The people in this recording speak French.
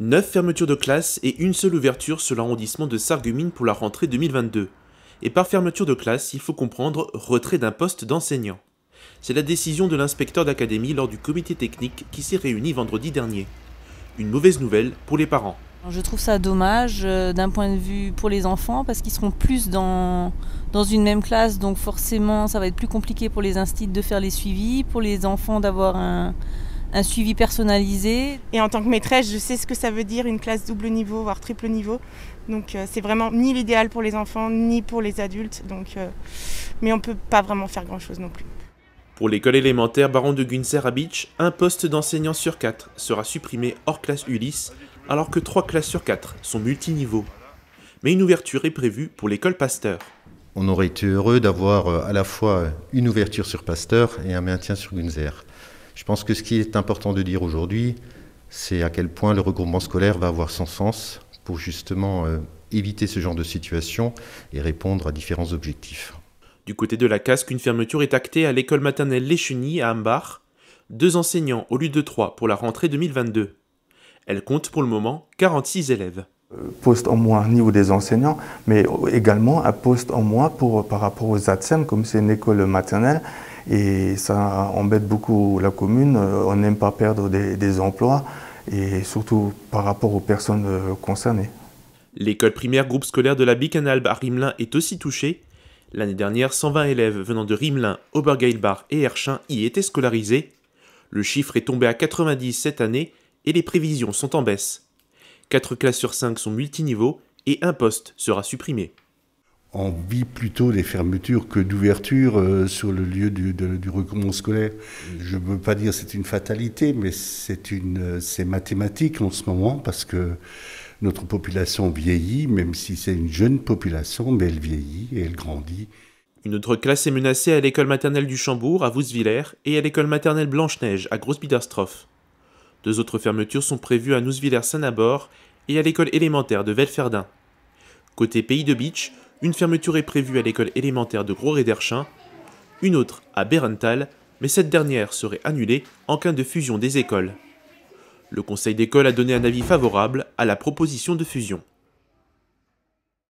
9 fermetures de classe et une seule ouverture sur l'arrondissement de Sarreguemines pour la rentrée 2022. Et par fermeture de classe, il faut comprendre retrait d'un poste d'enseignant. C'est la décision de l'inspecteur d'académie lors du comité technique qui s'est réuni vendredi dernier. Une mauvaise nouvelle pour les parents. Je trouve ça dommage euh, d'un point de vue pour les enfants parce qu'ils seront plus dans, dans une même classe, donc forcément ça va être plus compliqué pour les instituts de faire les suivis, pour les enfants d'avoir un, un suivi personnalisé. Et en tant que maîtresse, je sais ce que ça veut dire une classe double niveau, voire triple niveau. Donc euh, c'est vraiment ni l'idéal pour les enfants, ni pour les adultes. Donc, euh, mais on ne peut pas vraiment faire grand-chose non plus. Pour l'école élémentaire Baron de Gunzer à Beach, un poste d'enseignant sur 4 sera supprimé hors classe Ulysse, alors que 3 classes sur 4 sont multiniveaux. Mais une ouverture est prévue pour l'école Pasteur. On aurait été heureux d'avoir euh, à la fois une ouverture sur Pasteur et un maintien sur Gunzer. Je pense que ce qui est important de dire aujourd'hui, c'est à quel point le regroupement scolaire va avoir son sens pour justement euh, éviter ce genre de situation et répondre à différents objectifs. Du côté de la casque, une fermeture est actée à l'école maternelle Les Chenilles à Ambach. Deux enseignants au lieu de trois pour la rentrée 2022. Elle compte pour le moment 46 élèves. Euh, poste en moins au niveau des enseignants, mais également un poste en moins pour, par rapport aux ATSEM, comme c'est une école maternelle. Et ça embête beaucoup la commune. Euh, on n'aime pas perdre des, emplois, et surtout par rapport aux personnes euh, concernées. L'école primaire groupe scolaire de la Bicanalbe à Rimelin est aussi touchée. L'année dernière, 120 élèves venant de Rimelin, Obergeilbach et Erchin y étaient scolarisés. Le chiffre est tombé à 90 cette année et les prévisions sont en baisse. 4 classes sur 5 sont multiniveaux et un poste sera supprimé on vit plutôt des fermetures que d'ouvertures euh, sur le lieu du, regroupement scolaire. Je ne veux pas dire c'est une fatalité, mais c'est une, c'est mathématique en ce moment parce que notre population vieillit, même si c'est une jeune population, mais elle vieillit et elle grandit. Une autre classe est menacée à l'école maternelle du Chambourg à Vousvillers et à l'école maternelle Blanche-Neige à Grosse-Biderstroff. Deux autres fermetures sont prévues à Nousvillers-Saint-Nabord et à l'école élémentaire de Velferdin. Côté Pays de Beach, une fermeture est prévue à l'école élémentaire de gros une autre à Berenthal, mais cette dernière serait annulée en cas de fusion des écoles. Le conseil d'école a donné un avis favorable à la proposition de fusion.